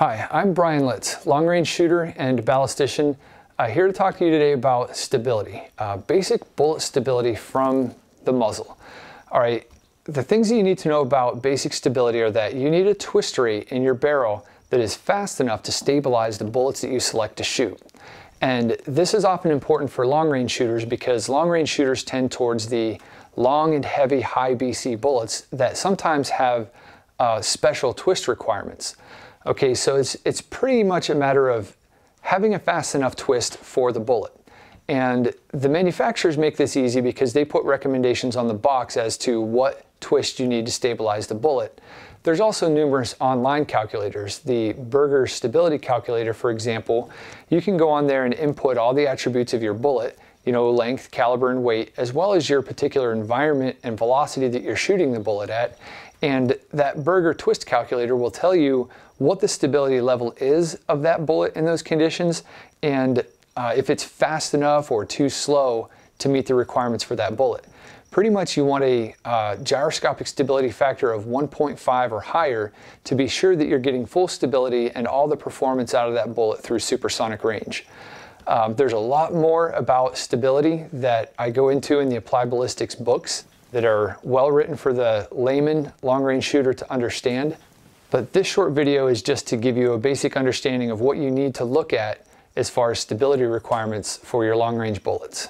Hi, I'm Bryan Litz, long range shooter and ballistician, uh, here to talk to you today about stability, uh, basic bullet stability from the muzzle. All right, the things that you need to know about basic stability are that you need a twist rate in your barrel that is fast enough to stabilize the bullets that you select to shoot. And this is often important for long range shooters because long range shooters tend towards the long and heavy high BC bullets that sometimes have uh, special twist requirements. Okay, so it's, it's pretty much a matter of having a fast enough twist for the bullet. And the manufacturers make this easy because they put recommendations on the box as to what twist you need to stabilize the bullet. There's also numerous online calculators. The Berger Stability Calculator, for example, you can go on there and input all the attributes of your bullet, you know, length, caliber, and weight, as well as your particular environment and velocity that you're shooting the bullet at. And that Berger twist calculator will tell you what the stability level is of that bullet in those conditions and uh, if it's fast enough or too slow to meet the requirements for that bullet. Pretty much you want a uh, gyroscopic stability factor of 1.5 or higher to be sure that you're getting full stability and all the performance out of that bullet through supersonic range. Um, there's a lot more about stability that I go into in the Applied Ballistics books that are well written for the layman long range shooter to understand. But this short video is just to give you a basic understanding of what you need to look at as far as stability requirements for your long range bullets.